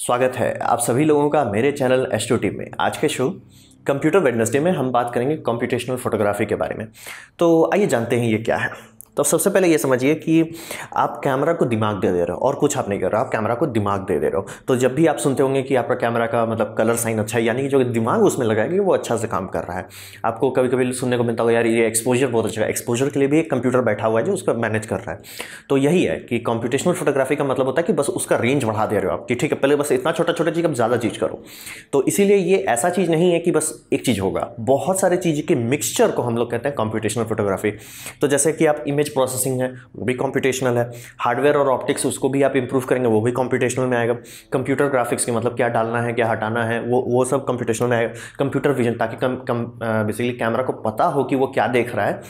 स्वागत है आप सभी लोगों का मेरे चैनल एस्टो टीम में। आज के शो कंप्यूटर वेडनेसडे में हम बात करेंगे कंप्यूटेशनल फोटोग्राफी के बारे में। तो आइए जानते हैं ये क्या है। तो सबसे पहले ये समझिए कि आप कैमरा को दिमाग दे दे रहे हो और कुछ आप नहीं कर रहे हो, आप कैमरा को दिमाग दे दे रहे हो। तो जब भी आप सुनते होंगे कि आपका कैमरा का मतलब कलर साइन अच्छा है, यानी कि जो दिमाग उसमें लगाएगी, वो अच्छा से काम कर रहा है। आपको कभी कभी सुनने को मिलता होगा, यार ये एक्सपोजर बहुत अच्छा है। एक्सपोजर के लिए भी एक कंप्यूटर बैठा हुआ है जो उसका मैनेज कर रहा है। तो यही है कि कंप्यूटेशनल फोटोग्राफी का मतलब होता है कि बस उसका रेंज बढ़ा दे रहे हो आप कि ठीक है, पहले बस इतना छोटा छोटा चीज़, अब ज़्यादा चीज़ करो। तो इसीलिए ये ऐसा चीज़ नहीं है कि बस एक चीज़ होगा। बहुत सारे चीज़ के मिक्सचर को हम लोग कहते हैं कंप्यूटेशनल फोटोग्राफी तो जैसे कि आप इमेज प्रोसेसिंग है, वो भी कॉम्पिटिशनल है। हार्डवेयर और ऑप्टिक्स उसको भी आप इंप्रूव करेंगे, वो भी कॉम्पिटिशनल में आएगा। कंप्यूटर ग्राफिक्स के मतलब क्या डालना है, क्या हटाना है, वो वो सब कंप्यूटेशनल में आएगा। कंप्यूटर विजन ताकि कम कम बेसिकली कैमरा को पता हो कि वो क्या देख रहा है।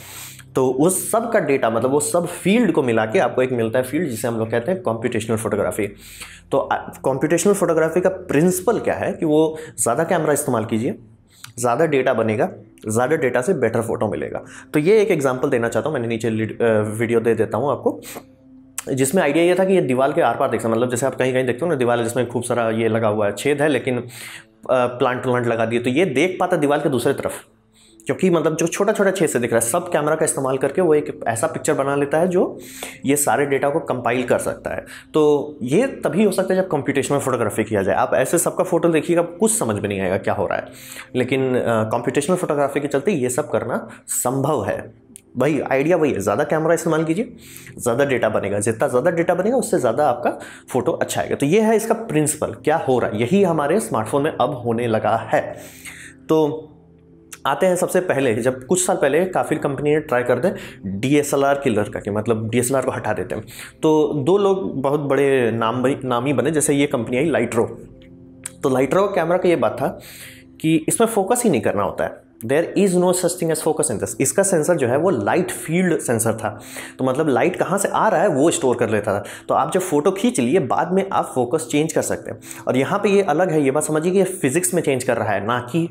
तो उस सब का डेटा मतलब वो सब फ़ील्ड को मिला के आपको एक मिलता है फ़ील्ड जिसे हम लोग कहते हैं कॉम्पिटिशनल फोटोग्राफी तो कॉम्पिटिशनल फोटोग्राफी का प्रिंसिपल क्या है कि वो ज़्यादा कैमरा इस्तेमाल कीजिए। ज़्यादा डेटा बनेगा, ज़्यादा डेटा से बेटर फ़ोटो मिलेगा। तो ये एक एग्ज़ाम्पल देना चाहता हूँ, मैंने नीचे वीडियो दे देता हूँ आपको। जिसमें आइडिया ये था कि ये दीवार के आर पार देख सकते मतलब जैसे आप कहीं कहीं देखते हो ना दीवार जिसमें खूब सारा ये लगा हुआ है, छेद है, लेकिन प्लांट व्लांट लगा दिए। तो ये देख पाता दीवार के दूसरे तरफ़। क्योंकि मतलब जो छोटा छोटा छेद से दिख रहा है, सब कैमरा का इस्तेमाल करके वो एक ऐसा पिक्चर बना लेता है जो ये सारे डेटा को कंपाइल कर सकता है। तो ये तभी हो सकता है जब कंप्यूटेशनल फोटोग्राफी किया जाए। आप ऐसे सबका फ़ोटो देखिएगा, कुछ समझ में नहीं आएगा क्या हो रहा है। लेकिन कंप्यूटेशनल फोटोग्राफी के चलते ये सब करना संभव है। वही आइडिया वही है, ज़्यादा कैमरा इस्तेमाल कीजिए, ज़्यादा डेटा बनेगा। जितना ज़्यादा डेटा बनेगा, उससे ज़्यादा आपका फ़ोटो अच्छा आएगा। तो ये है इसका प्रिंसिपल क्या हो रहा है? यही हमारे स्मार्टफ़ोन में अब होने लगा है। तो आते हैं सबसे पहले, जब कुछ साल पहले काफ़ी कंपनी ने ट्राई कर दे D S L R killer का, कि मतलब डी एस एल आर को हटा देते हैं। तो दो लोग बहुत बड़े नाम नामी बने, जैसे ये कंपनी आई लाइट्रो तो लाइट्रो कैमरा का ये बात था कि इसमें फोकस ही नहीं करना होता है। There is no such thing as focus sensor इसका सेंसर जो है वो लाइट फ़ील्ड सेंसर था। तो मतलब लाइट कहाँ से आ रहा है वो स्टोर कर लेता था। तो आप जब फ़ोटो खींच लिए, बाद में आप फोकस चेंज कर सकते हैं। और यहाँ पे ये अलग है, ये बात समझिए कि फिजिक्स में चेंज कर रहा है, ना कि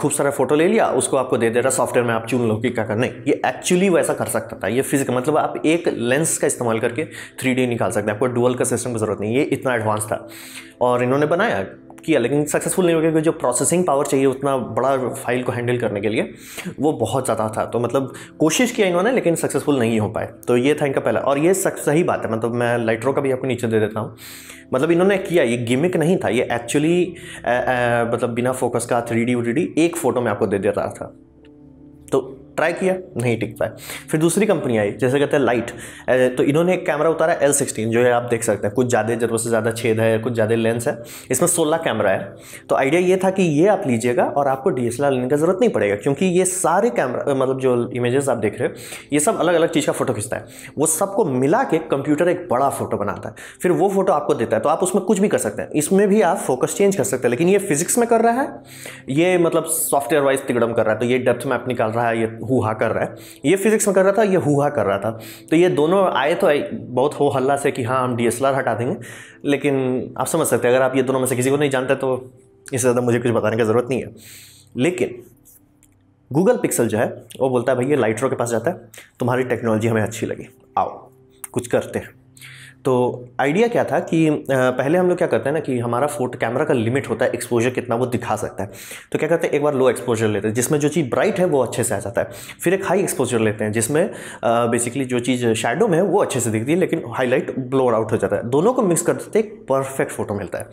खूब सारा फ़ोटो ले लिया, उसको आपको दे दे रहा सॉफ्टवेयर में आप चुन लो कि क्या करना है ये एक्चुअली वैसा कर सकता था, ये फिजिक्स मतलब आप एक लेंस का इस्तेमाल करके थ्री निकाल सकते हैं। आपको डुअल का सिस्टम की ज़रूरत नहीं, ये इतना एडवांस था। और इन्होंने बनाया किया, लेकिन सक्सेसफुल नहीं हो गया जो प्रोसेसिंग पावर चाहिए उतना बड़ा फ़ाइल को हैंडल करने के लिए, वो बहुत ज़्यादा था। तो मतलब कोशिश किया इन्होंने, लेकिन सक्सेसफुल नहीं हो पाए। तो ये था इनका पहला। और ये सही बात है। मतलब मैं लाइट्रो का भी आपको नीचे दे देता हूँ। मतलब इन्होंने किया, ये गिमिक नहीं था। ये एक्चुअली मतलब बिना फोकस का थ्री डी एक फ़ोटो में आपको दे दे रहा था। तो ट्राई किया, नहीं टिक पाए फिर दूसरी कंपनी आई, जैसे कहते हैं लाइट तो इन्होंने एक कैमरा उतारा एल सिक्सटीन जो है आप देख सकते हैं। कुछ ज़्यादा ज़रूरत से ज़्यादा छेद है, कुछ ज़्यादा लेंस है। इसमें सोलह कैमरा है। तो आइडिया ये था कि ये आप लीजिएगा और आपको डीएसएलआर लेने की ज़रूरत नहीं पड़ेगा, क्योंकि ये सारे कैमरा मतलब जो इमेजेस आप देख रहे हो, ये सब अलग अलग चीज़ का फ़ोटो खींचता है। वो सबको मिला के कंप्यूटर एक बड़ा फ़ोटो बनाता है। फिर वो फ़ोटो आपको देता है तो आप उसमें कुछ भी कर सकते हैं। इसमें भी आप फोकस चेंज कर सकते हैं, लेकिन ये फिजिक्स में कर रहा है। ये मतलब सॉफ्टवेयर वाइज तिगड़म कर रहा है तो ये डेप्थ मैप निकाल रहा है, ये हुआ कर रहा है। ये फिजिक्स में कर रहा था, ये हुआ कर रहा था। तो ये दोनों आए तो बहुत हो हल्ला से कि हाँ हम डीएसएलआर हटा देंगे। लेकिन आप समझ सकते हैं, अगर आप ये दोनों में से किसी को नहीं जानते तो इससे ज़्यादा मुझे कुछ बताने की ज़रूरत नहीं है। लेकिन गूगल पिक्सल जो है, वो बोलता है, भैया लाइट्रो के पास जाता है। तुम्हारी टेक्नोलॉजी हमें अच्छी लगी। आओ, कुछ करते हैं। तो आइडिया क्या था कि पहले हम लोग क्या करते हैं ना कि हमारा फ़ोटो कैमरा का लिमिट होता है एक्सपोजर कितना वो दिखा सकता है। तो क्या करते हैं, एक बार लो एक्सपोजर लेते हैं, जिसमें जो चीज़ ब्राइट है वो अच्छे से आ जाता है। फिर एक हाई एक्सपोजर लेते हैं, जिसमें बेसिकली जो चीज़ शेडो में है वो अच्छे से दिखती है, लेकिन हाईलाइट ब्लोर आउट हो जाता है। दोनों को मिक्स करते एक परफेक्ट फ़ोटो मिलता है।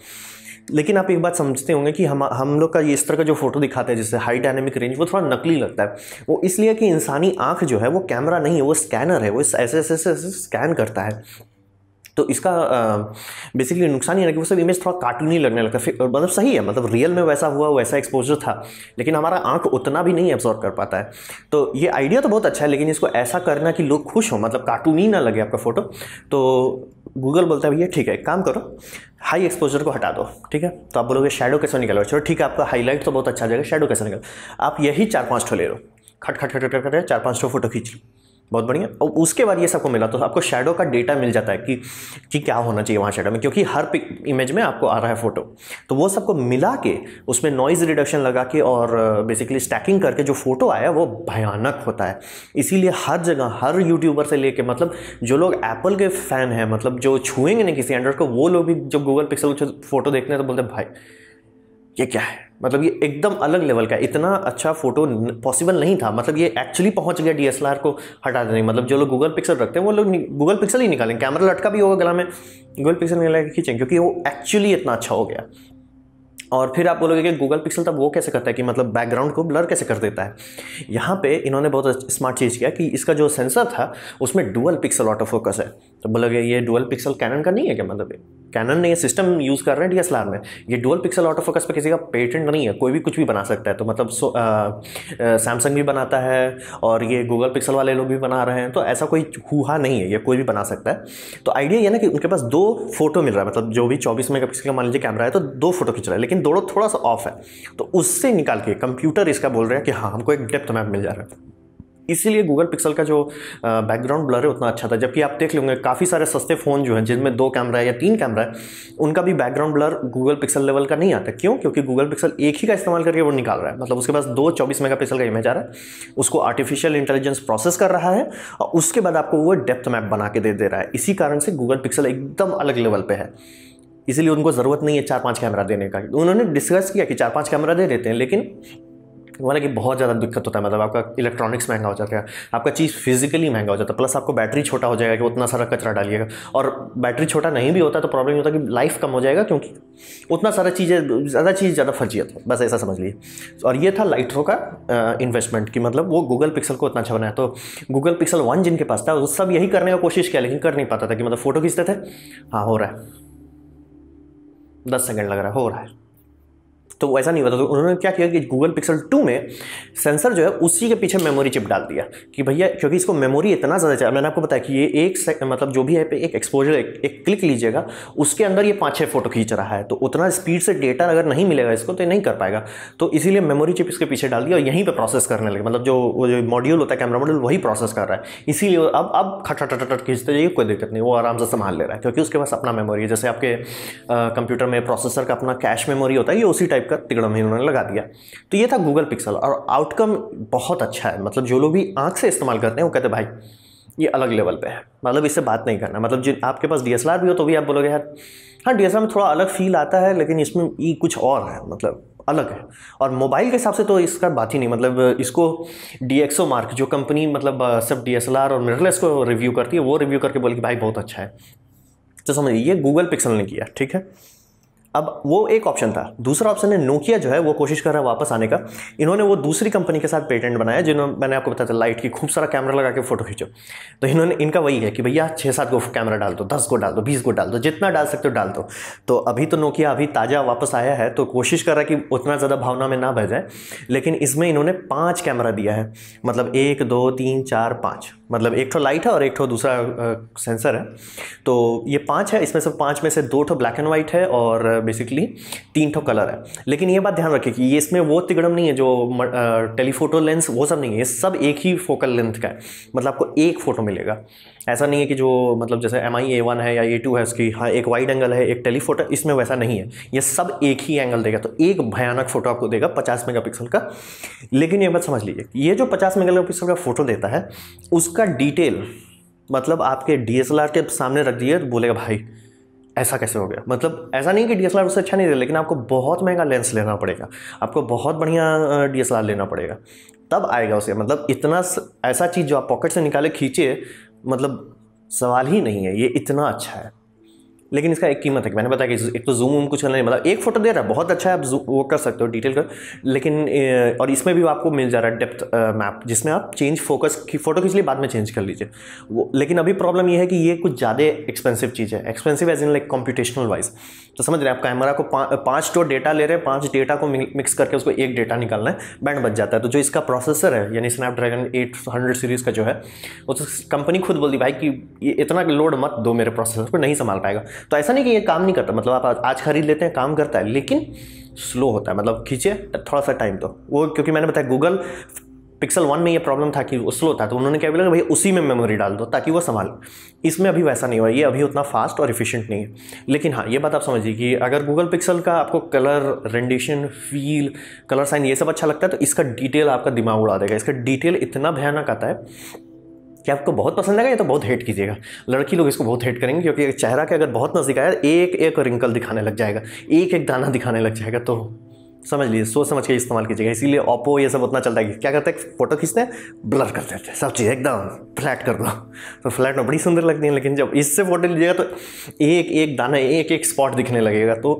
लेकिन आप एक बात समझते होंगे कि हम हम लोग का ये इस तरह का जो फ़ोटो दिखाते हैं जैसे हाई डायनेमिक रेंज वो थोड़ा नकली लगता है। वो इसलिए कि इंसानी आँख जो है वो कैमरा नहीं है, वो स्कैनर है, वो ऐसे ऐसे ऐसे स्कैन करता है। तो इसका बेसिकली नुकसान ये है कि वो सब इमेज थोड़ा कार्टूनी लगने लगता है। मतलब सही है मतलब रियल में वैसा हुआ, वैसा एक्सपोजर था, लेकिन हमारा आँख उतना भी नहीं एब्जॉर्व कर पाता है। तो ये आइडिया तो बहुत अच्छा है, लेकिन इसको ऐसा करना कि लोग खुश हों मतलब कार्टूनी ना लगे आपका फ़ोटो तो गूगल बोलता है, भैया, ठीक है काम करो हाई एक्सपोजर को हटा दो, ठीक है? तो आप बोलोगे शेडो कैसे निकलो? चलो, ठीक है, आपका हाईलाइट तो बहुत अच्छा जाएगा शेडो कैसे निकल? आप यही चार पाँच ठो ले लो। खट खट खट खट खट चार पाँच ठो फ़ोटो खींच लो। बहुत बढ़िया। और उसके बाद ये सबको मिला तो आपको शेडो का डेटा मिल जाता है कि कि क्या होना चाहिए वहाँ शेडो में, क्योंकि हर पिक इमेज में आपको आ रहा है फ़ोटो तो वो सबको मिला के, उसमें नॉइज़ रिडक्शन लगा के और बेसिकली स्टैकिंग करके जो फ़ोटो आया, वो भयानक होता है। इसीलिए हर जगह, हर यूट्यूबर से लेके मतलब जो लोग एप्पल के फ़ैन हैं मतलब जो छुएँगे नहीं किसी एंड्रॉइड को, वो लोग भी जब गूगल पिक्सल फ़ोटो देखते हैं तो बोलते हैं, भाई ये क्या है? मतलब ये एकदम अलग लेवल का इतना अच्छा फ़ोटो पॉसिबल नहीं था। मतलब ये एक्चुअली पहुँच गया डीएसएलआर को हटा देने मतलब जो लोग गूगल पिक्सल रखते हैं, वो लोग गूगल पिक्सल ही निकालेंगे। कैमरा लटका भी होगा गला में। गूगल पिक्सल निकाल के खींचेंगे। क्योंकि वो एक्चुअली इतना अच्छा हो गया। और फिर आप बोलोगे कि गूगल पिक्सल तब वो कैसे करता है कि मतलब बैकग्राउंड को ब्लर कैसे कर देता है? यहाँ पे इन्होंने बहुत स्मार्ट चीज़ किया कि इसका जो सेंसर था, उसमें डुअल पिक्सल ऑटो फोकस है। तो बोलोगे ये डुअल पिक्सल कैनन का नहीं है क्या? मतलब कैनन ने ये सिस्टम यूज़ कर रहे हैं डी में। ये डुअल पिक्सल ऑटो फोकस पे किसी का पेटेंट नहीं है, कोई भी कुछ भी बना सकता है। तो मतलब सैमसंग भी बनाता है और ये गूगल पिक्सल वाले लोग भी बना रहे हैं। तो ऐसा कोई हुआ नहीं है, ये कोई भी बना सकता है। तो आइडिया ये ना कि उनके पास दो फ़ोटो मिल रहा है। मतलब जो भी चौबीस मेगा का मान लीजिए कैमरा है तो दो फ़ोटो खींच रहा है। लेकिन दोनों थोड़ा सा ऑफ़ है। तो उससे निकाल के कंप्यूटर इसका बोल रहे हैं कि हाँ हमको एक डेप्थ मैप मिल जा रहा है। इसीलिए गूगल पिक्सल का जो बैकग्राउंड ब्लर है उतना अच्छा था। जबकि आप देख लेंगे, काफ़ी सारे सस्ते फ़ोन जो हैं, जिनमें दो कैमरा है या तीन कैमरा है, उनका भी background blur Google Pixel level का नहीं आता। क्यों? क्योंकि गूगल पिक्सल एक ही का इस्तेमाल करके वो निकाल रहा है। मतलब उसके पास दो चौबीस मेगा का इमेज आ रहा है, उसको आर्टिफिशियल इंटेलिजेंस प्रोसेस कर रहा है और उसके बाद आपको वो डेप्थ मैप बना के दे दे रहा है। इसी कारण से गूगल पिक्सल एकदम अलग लेवल पर है। इसीलिए उनको ज़रूरत नहीं है चार पाँच कैमरा देने का। उन्होंने डिस्कस किया कि चार पाँच कैमरा दे देते हैं, लेकिन वाला कि बहुत ज़्यादा दिक्कत होता है मतलब आपका इलेक्ट्रॉनिक्स महँगा हो जाता है, आपका चीज़ फिजिकली महँगा हो जाता है प्लस आपको बैटरी छोटा हो जाएगा कि उतना सारा कचरा डालिएगा। और बैटरी छोटा नहीं भी होता तो प्रॉब्लम होता है कि लाइफ कम हो जाएगा क्योंकि उतना सारा चीज़ें, ज़्यादा चीज़, ज़्यादा फर्जियत है। बस ऐसा समझ लीजिए। और ये था लाइट्रो का इन्वेस्टमेंट कि मतलब वो गूगल पिक्सल को उतना अच्छा बनाया। तो गूगल पिक्सल वन जिनके पास था वो सब यही करने का कोशिश किया, लेकिन कर नहीं पाता था कि मतलब फ़ोटो खींचते थे। हाँ हो रहा है। दस सेकेंड लग रहा है, हो रहा है। तो वैसा नहीं होता तो उन्होंने क्या किया कि गूगल पिक्सल टू में सेंसर जो है उसी के पीछे मेमोरी चिप डाल दिया कि भैया क्योंकि इसको मेमोरी इतना ज़्यादा चाहिए मैंने आपको बताया कि ये एक मतलब जो भी है एक एक्सपोजर एक, एक क्लिक लीजिएगा उसके अंदर ये पाँच छः फ़ोटो खींच रहा है। तो उतना स्पीड से डेटा अगर नहीं मिलेगा इसको तो नहीं कर पाएगा। तो इसीलिए मेमोरी चिप इसके पीछे डाल दिया और यहीं पर प्रोसेस करने लगे। मतलब जो जो मॉड्यूल होता है कैमरा मॉड्यूल वही प्रोसेस कर रहा है। इसीलिए अब अब खट खट खट खींचते जाइए कोई दिक्कत नहीं वो आराम से संभाल ले रहा है। क्योंकि उसके पास अपना मेमोरी है जैसे आपके कंप्यूटर में प्रोसेसर का अपना कैश मेमोरी होता है ये उसी टाइप का तिगड़म ही उन्होंने लगा दिया। तो ये था गूगल पिक्सल और आउटकम बहुत अच्छा है। मतलब जो लोग भी आँख से इस्तेमाल करते हैं, वो कहते भाई, ये अलग लेवल पे है। मतलब इससे बात नहीं करना। मतलब जिन, आपके पास डीएसएलआर भी हो तो भी आप बोलोगे, यार हाँ डी में थोड़ा अलग फील आता है, लेकिन इसमें ये कुछ और है। मतलब अलग है। और मोबाइल के हिसाब से तो इसका बात ही नहीं। मतलब इसको डी मार्क जो कंपनी मतलब सब डी और मिररलेस को रिव्यू करती है, वो रिव्यू करके बोले कि, भाई, बहुत अच्छा है। तो समझिए, ये गूगल पिक्सल ने किया, ठीक है? अब वो एक ऑप्शन था। दूसरा ऑप्शन है नोकिया जो है, वो कोशिश कर रहा है वापस आने का। इन्होंने वो दूसरी कंपनी के साथ पेटेंट बनाया जिन्होंने मैंने आपको बताया था लाइट की खूब सारा कैमरा लगा के फ़ोटो खींचो। तो इन्होंने, इनका वही है कि भैया छः सात को कैमरा डाल दो, दस को डाल दो, बीस को डाल दो, जितना डाल सकते हो डाल दो। तो अभी तो नोकिया अभी ताज़ा वापस आया है तो कोशिश कर रहा है कि उतना ज़्यादा भावना में ना बह जाए, लेकिन इसमें इन्होंने पाँच कैमरा दिया है। मतलब एक, दो, तीन, चार, पाँच। मतलब एक ठो लाइट है और एक ठो दूसरा सेंसर है। तो ये पाँच है, इसमें से पाँच में से दो ठो ब्लैक एंड वाइट है और बेसिकली तीन ठो कलर है। लेकिन ये बात ध्यान रखिए कि ये इसमें वो तिगड़म नहीं है जो टेलीफोटो लेंस वो सब नहीं है। ये सब एक ही फोकल लेंथ का है। मतलब आपको एक फ़ोटो मिलेगा। ऐसा नहीं है कि जो मतलब जैसे एम आई ए वन है या ए टू है, उसकी हाँ एक वाइड एंगल है, एक टेलीफोटो इसमें वैसा नहीं है। ये सब एक ही एंगल देगा। तो एक भयानक फ़ोटो आपको देगा पचास मेगा का। लेकिन ये बात समझ लीजिए, ये जो पचास मेगा का फ़ोटो देता है, उसका डिटेल मतलब आपके डी के सामने रख दिए तो बोलेगा, भाई ऐसा कैसे हो गया? मतलब ऐसा नहीं कि डी उससे अच्छा नहीं रहा लेकिन आपको बहुत महँगा लेंस लेना पड़ेगा। आपको बहुत बढ़िया डी लेना पड़ेगा। तब आएगा उसे। मतलब इतना ऐसा चीज़ जो आप पॉकेट से निकाले, खींचे मतलब सवाल ही नहीं है। ये इतना अच्छा है। लेकिन इसका एक कीमत है कि मैंने बताया कि एक तो जूम वूम कुछ करना नहीं मतलब एक फ़ोटो दे रहा है, बहुत अच्छा है, आप वो कर सकते हो डिटेल कर लेकिन और इसमें भी आपको मिल जा रहा है डेप्थ मैप जिसमें आप चेंज फोकस की फ़ोटो खींच लिए बाद में चेंज कर लीजिए। वो, लेकिन अभी प्रॉब्लम ये है कि ये कुछ ज़्यादा एक्सपेंसिव चीज़ है। Expensive as in like computational wise तो समझ रहे हैं आप कैमरा को पाँच टो डेटा ले रहे हैं, पाँच डेटा को मिक्स करके उसको एक डेटा निकालना है बैंड बच जाता है। तो जो इसका प्रोसेसर है, यानी स्नैपड्रैगन एट हंड्रेड सीरीज़ का जो है, वो तो कंपनी खुद बोल दी भाई कि ये इतना लोड मत दो मेरे प्रोसेसर को, नहीं संभाल पाएगा। तो ऐसा नहीं कि ये काम नहीं करता मतलब आप आज खरीद लेते हैं, काम करता है, लेकिन स्लो होता है मतलब खींचे, थोड़ा सा टाइम तो। वो क्योंकि मैंने बताया गूगल पिक्सल वन में ये प्रॉब्लम था कि वो स्लो था तो उन्होंने क्या बोला भाई उसी में मेमोरी डाल दो, ताकि वो संभाल। इसमें अभी वैसा नहीं हुआ, ये अभी उतना फास्ट और इफिशियंट नहीं है। लेकिन हाँ ये बात आप समझिए कि अगर गूगल पिक्सल का आपको colour rendition feel colour science ये सब अच्छा लगता है तो इसका डिटेल आपका दिमाग उड़ा देगा। इसका डिटेल इतना भयानक आता है कि आपको बहुत पसंद आएगा या तो बहुत हेट कीजिएगा? लड़की लोग इसको बहुत हेट करेंगे क्योंकि चेहरा के अगर बहुत नज़दीक आया, एक एक रिंकल दिखाने लग जाएगा, एक एक दाना दिखाने लग जाएगा तो समझ लीजिए, सोच समझ के इस्तेमाल कीजिएगा। इसीलिए ओप्पो ये सब उतना चलता है कि क्या करते हैं? फ़ोटो खींचते हैं ब्लर कर देते हैं, सब चीज़ एकदम फ्लैट कर दो। तो फ्लैट में बड़ी सुंदर लगती है, लेकिन जब इससे फ़ोटो लीजिएगा तो एक एक दाना, एक एक स्पॉट दिखने लगेगा तो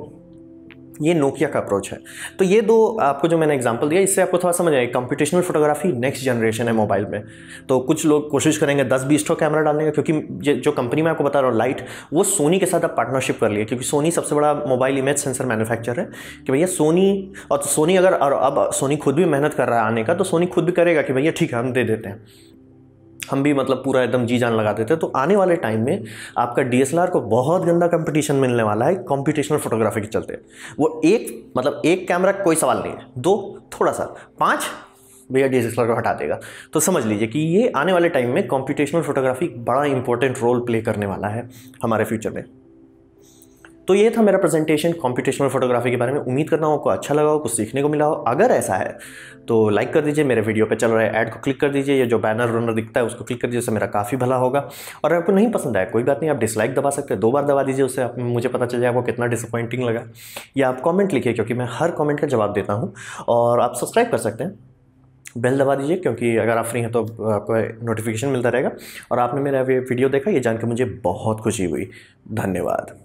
ये नोकिया का अप्रोच है। तो ये दो आपको जो मैंने एग्जांपल दिया, इससे आपको थोड़ा समझ आए कंप्यूटेशनल फोटोग्राफी नेक्स्ट जनरेशन है मोबाइल में। तो कुछ लोग कोशिश करेंगे दस बीस ठो कैमरा डालने का, क्योंकि जो कंपनी में आपको बता रहा हूँ लाइट वो सोनी के साथ आप पार्टनरशिप कर लिया क्योंकि सोनी सबसे बड़ा मोबाइल इमेज सेंसर मैन्युफैक्चर है कि भैया सोनी और सोनी अगर, और अब सोनी खुद भी मेहनत कर रहा है आने का तो सोनी खुद भी करेगा कि भैया ठीक है, हम दे देते हैं। हम भी मतलब पूरा एकदम जी जान लगाते थे। तो आने वाले टाइम में आपका डीएसएलआर को बहुत गंदा कंपटीशन मिलने वाला है कॉम्पिटिशनल फोटोग्राफी के चलते। वो एक मतलब एक कैमरा कोई सवाल नहीं है। दो, थोड़ा सा। पाँच, भैया डी एस को हटा देगा। तो समझ लीजिए कि ये आने वाले टाइम में कॉम्पिटिशनल फोटोग्राफी बड़ा इंपॉर्टेंट रोल प्ले करने वाला है हमारे फ्यूचर में। तो ये था मेरा प्रेजेंटेशन कॉम्पिटिशनल फोटोग्राफी के बारे में। उम्मीद करना हो आपको अच्छा लगा हो, कुछ सीखने को मिला हो। अगर ऐसा है तो लाइक कर दीजिए, मेरे वीडियो पे चल रहा है ऐड को क्लिक कर दीजिए। ये जो बैनर वनर दिखता है, उसको क्लिक कर दीजिए, उससे मेरा काफ़ी भला होगा। और आपको नहीं पसंद आया, कोई बात नहीं, आप डिसलाइक दबा सकते हैं। दो बार दबा दीजिए, उससे आप, मुझे पता चल जाए आपको कितना डिसअपॉइंटिंग लगा। या आप कॉमेंट लिखिए, क्योंकि मैं हर कॉमेंट का जवाब देता हूँ। और आप सब्सक्राइब कर सकते हैं। बेल दबा दीजिए, क्योंकि अगर आप फ्री हैं तो आपको नोटिफिकेशन मिलता रहेगा। और आपने मेरा वीडियो देखा, ये जान के मुझे बहुत खुशी हुई। धन्यवाद।